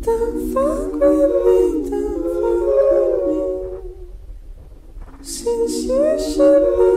The fuck with me, fuck with me. Since you should